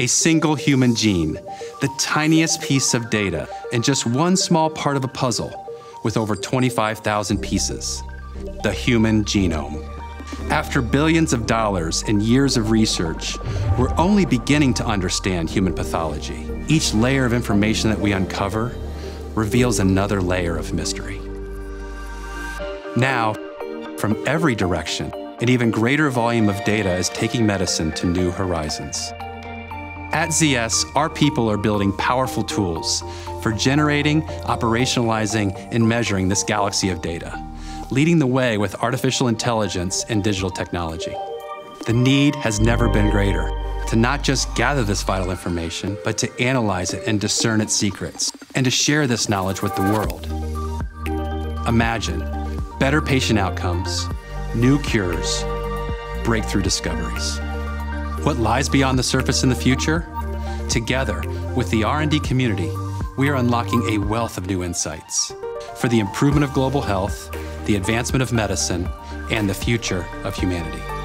A single human gene, the tiniest piece of data, and just one small part of a puzzle with over 25,000 pieces the human genome. After billions of dollars and years of research, we're only beginning to understand human pathology. Each layer of information that we uncover reveals another layer of mystery. Now, from every direction, an even greater volume of data is taking medicine to new horizons. At ZS, our people are building powerful tools for generating, operationalizing, and measuring this galaxy of data, leading the way with artificial intelligence and digital technology. The need has never been greater to not just gather this vital information, but to analyze it and discern its secrets, and to share this knowledge with the world. Imagine better patient outcomes, new cures, breakthrough discoveries. What lies beyond the surface in the future? Together, with the R&D community, we are unlocking a wealth of new insights for the improvement of global health, the advancement of medicine, and the future of humanity.